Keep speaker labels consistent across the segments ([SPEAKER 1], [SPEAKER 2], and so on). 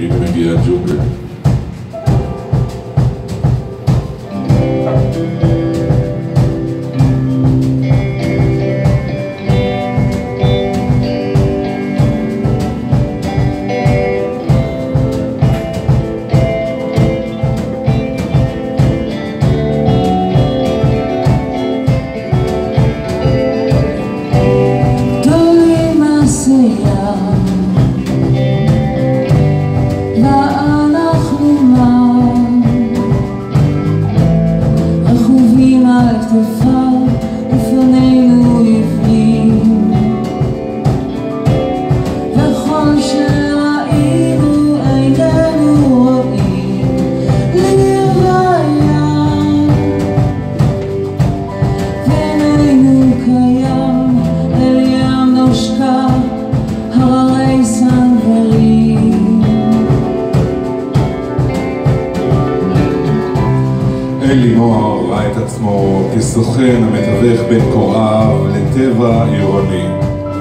[SPEAKER 1] Maybe, maybe a joker.
[SPEAKER 2] אלי מוהר ראה את עצמו כסוכן המתווך בין קוראיו לטבע עירוני,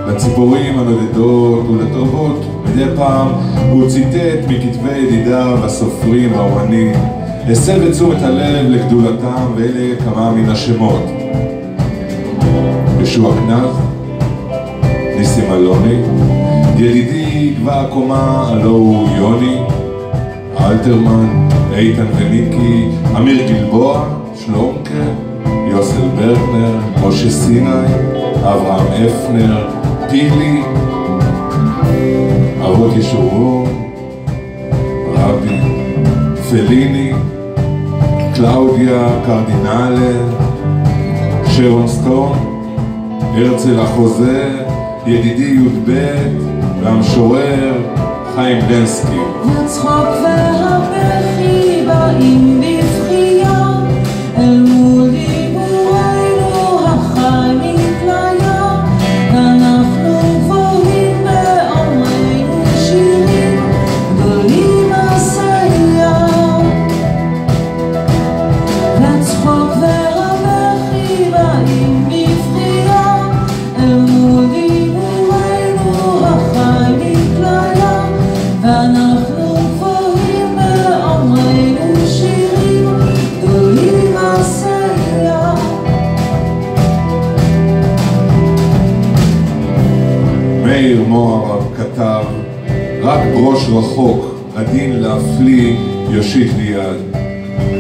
[SPEAKER 2] לציפורים הנודדות ולתרבות. מדי פעם הוא ציטט מכתבי ידידיו הסופרים האומנים, הסב את תשומת הלב לגדולתם ואלה כמה מן השמות. ישוע כנז, ניסים אלוני, ידידי גבע הקומה הלא הוא יוני, אלתרמן, איתן ומיקי, אמיר גלבוע, שלומקה, יוסל ברקנר, משה סיני, אברהם אפנר, פילי, אבות ישורון, רבי, פליני, קלאודיה קרדינלה, שרון סטון, הרצל החוזה, ידידי י"ב והמשורר חיים דנסקי.
[SPEAKER 1] הצחוק והבכי באים בבכייה אל מול דיבורנו החי מכליה ואנחנו גבוהים באומרנו שירים גדולים עשייה והצחוק
[SPEAKER 2] מאיר מוהרב כתב, רק ברוש רחוק, עדין להפליא, יושיט לי יד.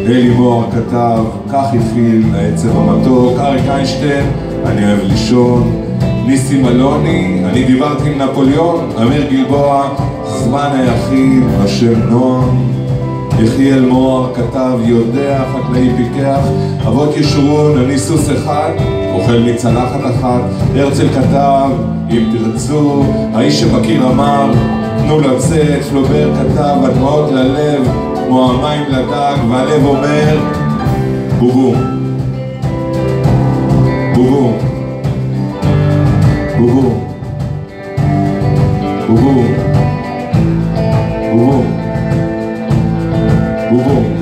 [SPEAKER 2] אלי מוהר כתב, כך התחיל העצב המתוק. אריק איינשטיין, אני אוהב לישון. ניסים אלוני, אני דיברתי עם נפוליאון. אמיר גלבוע, זמן היחיד, השם נועם. יחיאל מוהר כתב, יודע, חקלאי פיקח, אבות ישורון, אני סוס אחד, אוכל מצלחת אחת. הרצל כתב, אם תרצו, האיש שבקיר אמר, תנו לצאת, פלובר כתב, הדמעות ללב, כמו המים לדג, והלב אומר, בובום. בובום. בובום. בובום. בובום. בובום.